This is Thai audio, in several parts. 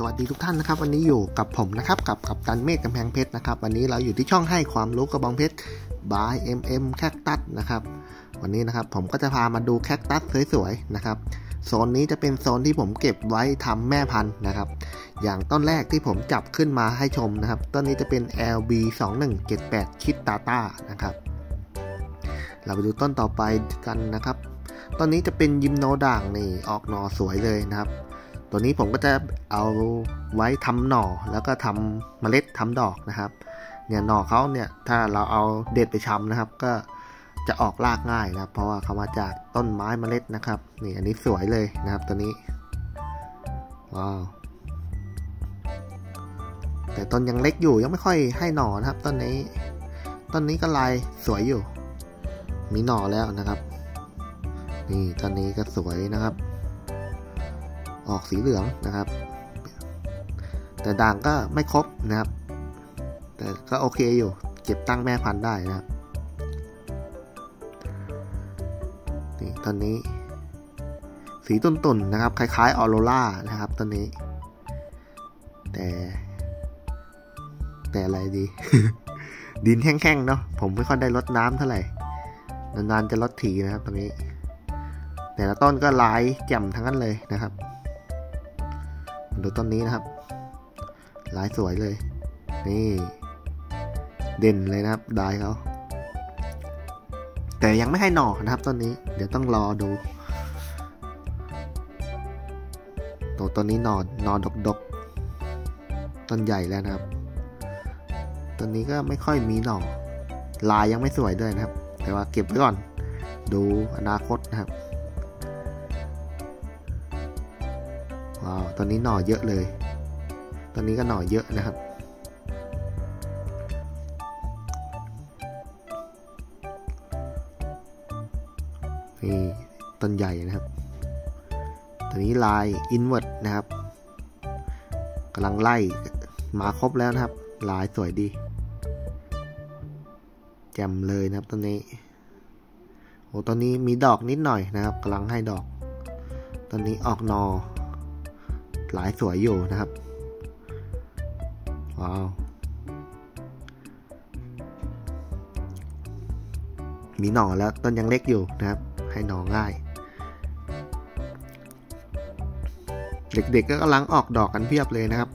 สวัสดีทุกท่านนะครับ วันนี้อยู่กับผมนะครับกับกับตันเมฆกำแพงเพชรนะครับ วันนี้เราอยู่ที่ช่องให้ความรู้กระบองเพชร by mm แคคตัสนะครับ วันนี้นะครับผมก็จะพามาดูแคคตัสสวยๆนะครับโซนนี้จะเป็นโซนที่ผมเก็บไว้ทำแม่พันธุ์นะครับ อย่างต้นแรกที่ผมจับขึ้นมาให้ชมนะครับ ต้นนี้จะเป็น LB 2178คิดตาตานะครับ เราไปดูต้นต่อไปกันนะครับ ต้นนี้จะเป็นยิมโนด่างนี่ออกหนอสวยเลยนะครับ ตัวนี้ผมก็จะเอาไว้ทำหน่อแล้วก็ทำเมล็ดทำดอกนะครับ เนี่ยหน่อเขาเนี่ยถ้าเราเอาเด็ดไปชำนะครับ ก็จะออกรากง่ายนะครับเพราะว่าเขามาจากต้นไม้เมล็ดนะครับนี่อันนี้สวยเลยนะครับตัวนี้ว้าวแต่ต้นยังเล็กอยู่ยังไม่ค่อยให้หน่อนะครับต้นนี้ต้นนี้ก็ลายสวยอยู่ มีหน่อแล้วนะครับ นี่ต้นนี้ก็สวยนะครับ ออกสีเหลืองนะครับ แต่ด่างก็ไม่ครบนะครับ แต่ก็โอเคอยู่ เก็บตั้งแม่พันธุ์ได้นะครับนี่ตอนนี้ สีตุ่นๆนะครับ คล้ายๆออโรล่านะครับตอนนี้ แต่ แต่อะไรดี ดินแห้งๆเนาะผมไม่ค่อยได้ลดน้ำเท่าไหร่นานๆจะลดทีนะครับตรงนี้ แต่ละต้นก็ลายแจ่มทั้งนั้นเลยนะครับ ดูต้นนี้นะครับ ลายสวยเลย นี่ เด่นเลยนะครับดายเขาแต่ยังไม่ให้หน่อนะครับต้นนี้ เดี๋ยวต้องรอดูตัวต้นนี้หนอนนอนดกต้นใหญ่แล้วนะครับต้นนี้ก็ไม่ค่อยมีหน่อลายยังไม่สวยด้วยนะครับ แต่ว่าเก็บไว้ก่อน ดูอนาคตนะครับ ตอนนี้หน่อเยอะเลย ตอนนี้ก็หน่อเยอะนะครับ นี่ต้นใหญ่นะครับตอนนี้ลายอินเวอร์ตนะครับกำลังไล่มาครบแล้วนะครับ ลายสวยดีแจ่มเลยนะครับต้นนี้โอ้ตอนนี้มีดอกนิดหน่อยนะครับกำลังให้ดอก ตอนนี้ออกนอ หลายสวยอยู่นะครับ ว้าว มีหน่อแล้วต้นยังเล็กอยู่นะครับ ให้หน่อง่าย เด็กๆก็กำลังออกดอกกันเพียบเลยนะครับ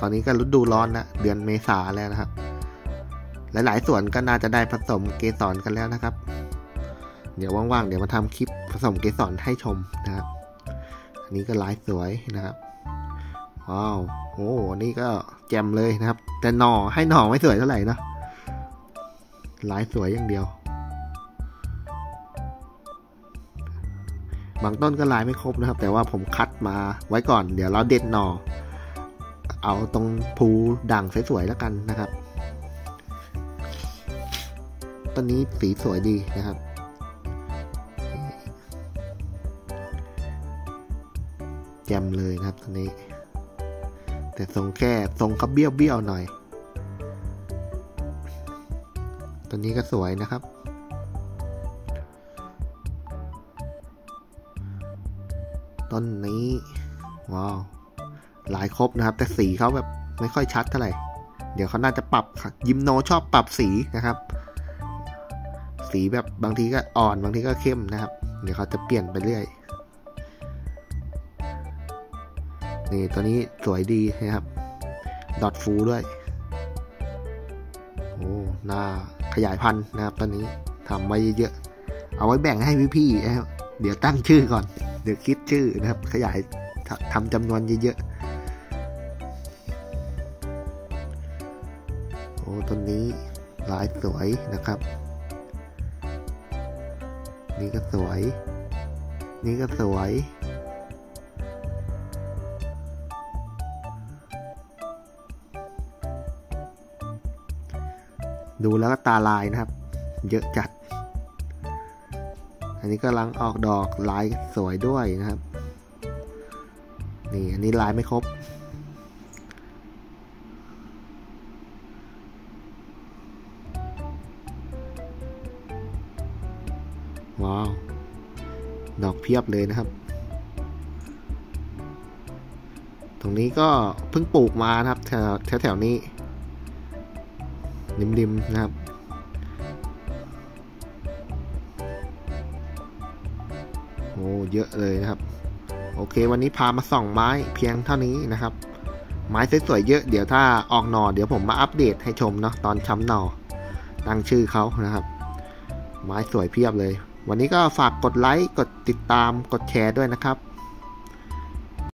ตอนนี้ก็ฤดูร้อนนะเดือนเมษาแล้วนะครับ หลายๆส่วนก็น่าจะได้ผสมเกสรกันแล้วนะครับ เดี๋ยวว่างๆ เดี๋ยวมาทำคลิปผสมเกสรให้ชมนะครับอันนี้ก็ลายสวยนะครับ ว้าวโอ้นี่ก็แจมเลยนะครับ แต่หน่อให้หน่อไม่สวยเท่าไหร่นะลายสวยอย่างเดียว บางต้นก็ลายไม่ครบนะครับ แต่ว่าผมคัดมาไว้ก่อน เดี๋ยวเราเด็ดหน่อ เอาตรงภูด่างสวยๆแล้วกันนะครับต้นนี้สีสวยดีนะครับแจมเลยนะครับตัวนี้ แต่ทรงแค่ทรงก็เบี้ยวเบี้ยวหน่อย ตัวนี้ก็สวยนะครับ ต้นนี้ ว้าว หลายครบนะครับ แต่สีเขาแบบไม่ค่อยชัดเท่าไหร่ เดี๋ยวเขาน่าจะปรับยิมโนชอบปรับสีนะครับ สีแบบบางทีก็อ่อนบางทีก็เข้มนะครับ เดี๋ยวเขาจะเปลี่ยนไปเรื่อย นี่ตัวนี้สวยดีนะครับ ดอทฟูด้วย โอ้หน้าขยายพันธุ์นะครับตอนนี้ทำไว้เยอะ เอาไว้แบ่งให้พี่ๆนะครับเดี๋ยวตั้งชื่อก่อน เดี๋ยวคิดชื่อนะครับ ขยายทำจำนวนเยอะๆ โอ้ต้นนี้ลายสวยนะครับ นี่ก็สวย นี่ก็สวย ดูแล้วก็ตาลายนะครับ เยอะจัด อันนี้กำลังออกดอกลายสวยด้วยนะครับ นี่อันนี้ลายไม่ครบ ว้าว ดอกเพียบเลยนะครับตรงนี้ก็เพิ่งปลูกมานะครับแถวแถวแถว นี้ริมๆนะครับโอ้เยอะเลยนะครับ โอเค วันนี้พามาส่องไม้เพียงเท่านี้นะครับ ไม้สวยๆเยอะเดี๋ยวถ้าออกหนอเดี๋ยวผมมาอัปเดตให้ชมเนาะตอนช้ำหนอตั้งชื่อเขานะครับ ไม้สวยเพียบเลย วันนี้ก็ฝากกดไลค์กดติดตามกดแชร์ด้วยนะครับ